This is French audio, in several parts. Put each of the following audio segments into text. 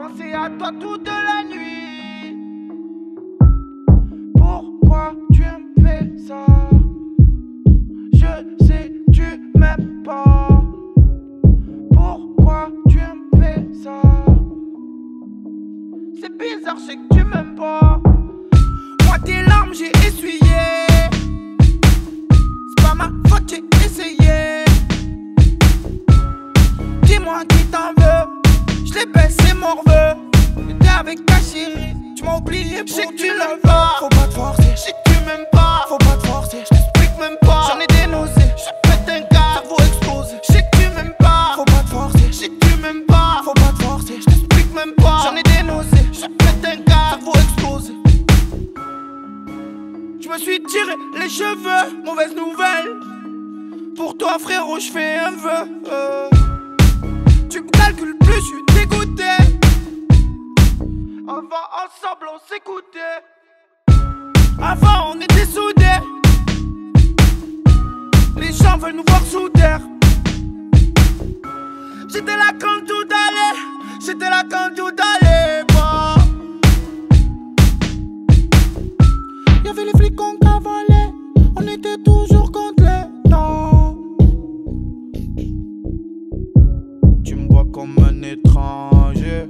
pensé à toi toute la nuit. Pourquoi tu me fais ça? Je sais, tu m'aimes pas. Pourquoi tu me fais ça? C'est bizarre, je sais que tu m'aimes pas. Moi, tes larmes, j'ai essuyé. C'est pas ma faute, j'ai essayé. Dis-moi qui t'en veut. Je l'ai baissé, morveux. T'étais avec ta chérie. Tu m'as oublié pour que tu l'aimes pas. Faut pas te forcer. Que tu m'aimes pas. Faut pas te forcer. Je t'explique même pas. J'en ai des nausées. Je pète un gars. Cerveau explosé. Je sais que tu m'aimes pas. Faut pas te forcer. Que tu m'aimes pas. Faut pas te forcer. Je t'explique même pas. J'en ai des nausées. Je pète un gars. Cerveau explosé. Je me suis tiré les cheveux. Mauvaise nouvelle. Pour toi, frérot, je fais un vœu. Euh. Tu me calcules je suis dégoûté. Avant, ensemble, on s'écoutait. Avant, on était soudés. Les gens veulent nous voir sous terre. J'étais là quand tout allait. J'étais là quand tout allait pas. Y'avait les flics qu'on cavalait. Comme un étranger.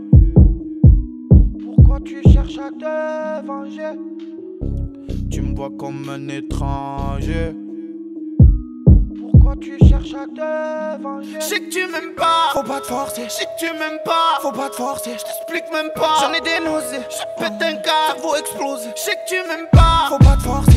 Pourquoi tu cherches à te venger? Tu me vois comme un étranger. Pourquoi tu cherches à te venger? Je sais que tu m'aimes pas. Faut pas te forcer. Je sais que tu m'aimes pas. Faut pas te forcer. Je t'explique même pas. J'en ai des nausées. Je pète un câble. Cerveau explose. Je sais que tu m'aimes pas. Faut pas te forcer.